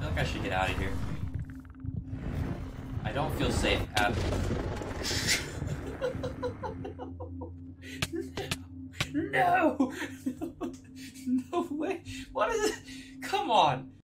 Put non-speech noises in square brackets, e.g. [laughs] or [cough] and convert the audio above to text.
I feel like I should get out of here. I don't feel safe at [laughs] No! [laughs] No! No way! What is it? Come on!